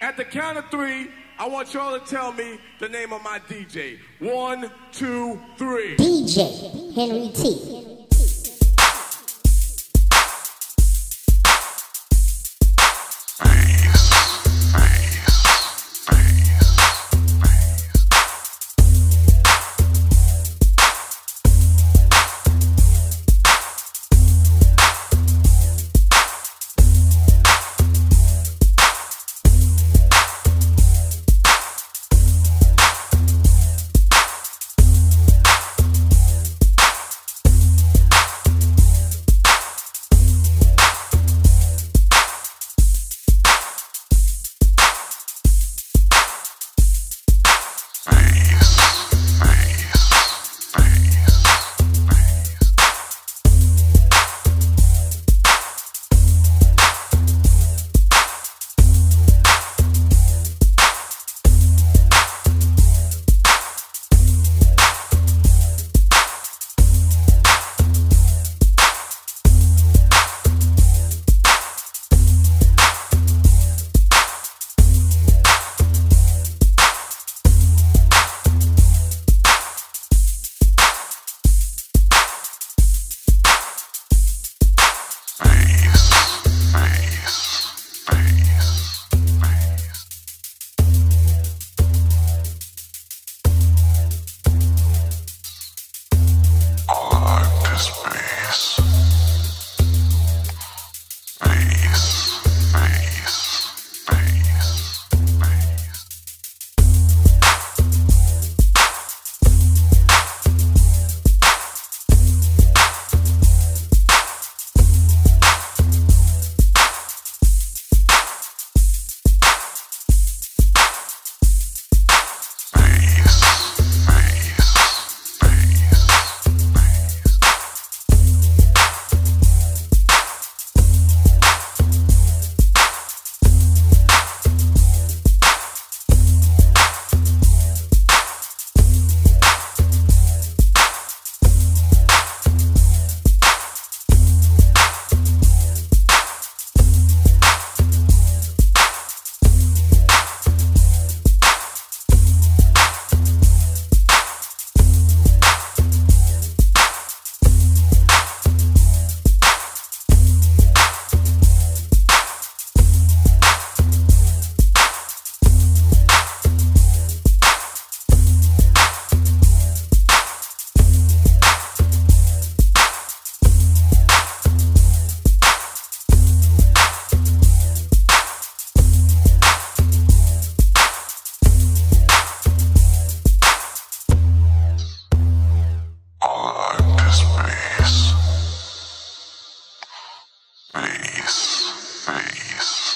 At the count of three, I want y'all to tell me the name of my DJ. One, two, three. DJ Henritee. face, face.